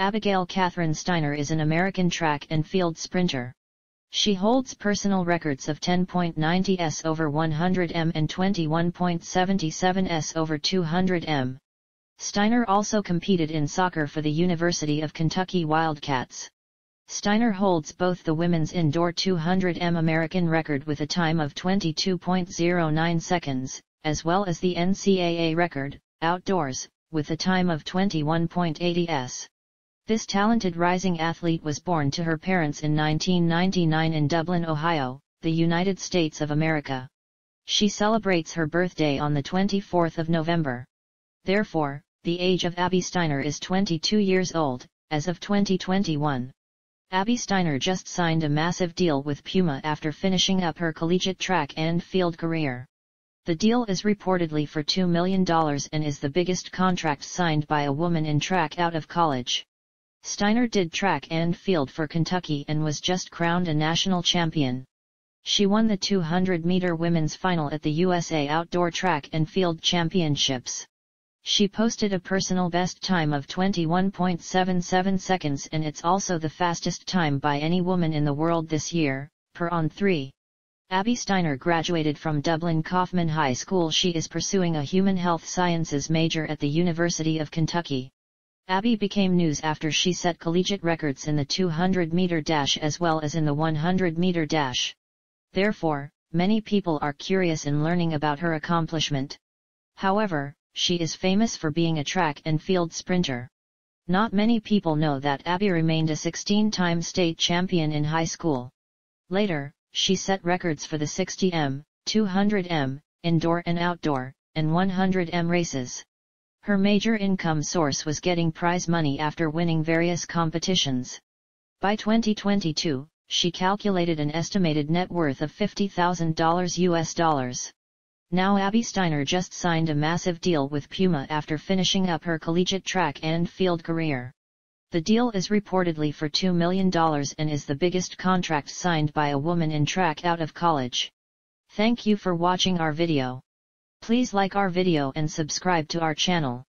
Abigail Kathryn Steiner is an American track and field sprinter. She holds personal records of 10.90 s over 100 m and 21.77 s over 200 m. Steiner also competed in soccer for the University of Kentucky Wildcats. Steiner holds both the women's indoor 200 m American record with a time of 22.09 seconds, as well as the NCAA record, outdoors, with a time of 21.80 s. This talented rising athlete was born to her parents in 1999 in Dublin, Ohio, the United States of America. She celebrates her birthday on the 24th of November. Therefore, the age of Abby Steiner is 22 years old, as of 2021. Abby Steiner just signed a massive deal with Puma after finishing up her collegiate track and field career. The deal is reportedly for $2 million and is the biggest contract signed by a woman in track out of college. Steiner did track and field for Kentucky and was just crowned a national champion. She won the 200-meter women's final at the USA Outdoor Track and Field Championships. She posted a personal best time of 21.77 seconds and it's also the fastest time by any woman in the world this year, per on 3. Abby Steiner graduated from Dublin Coffman High School. She is pursuing a human health sciences major at the University of Kentucky. Abby became news after she set collegiate records in the 200-meter dash as well as in the 100-meter dash. Therefore, many people are curious in learning about her accomplishment. However, she is famous for being a track and field sprinter. Not many people know that Abby remained a 16-time state champion in high school. Later, she set records for the 60m, 200m, indoor and outdoor, and 100m races. Her major income source was getting prize money after winning various competitions. By 2022, she calculated an estimated net worth of $50,000 US dollars. Now Abby Steiner just signed a massive deal with Puma after finishing up her collegiate track and field career. The deal is reportedly for $2 million and is the biggest contract signed by a woman in track out of college. Thank you for watching our video. Please like our video and subscribe to our channel.